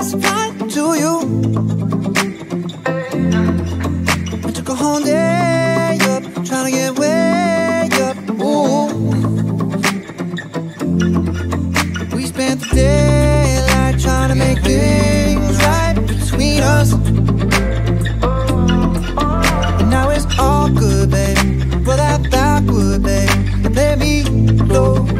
last flight to you. I took a whole day up, trying to get way up. Ooh. We spent the daylight trying to make things right between us. And now it's all good, babe. Roll that backwood, babe, play me close.